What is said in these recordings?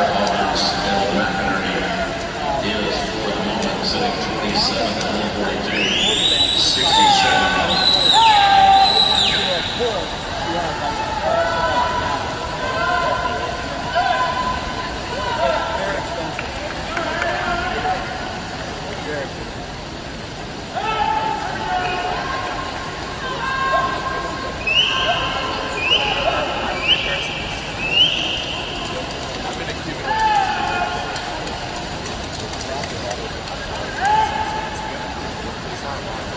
Auburn's Devil McInerney is for the moment, sitting 27th at 142, 67. Wow.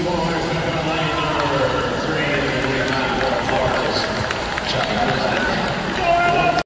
Keep on